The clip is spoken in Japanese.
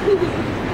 ハハハハ!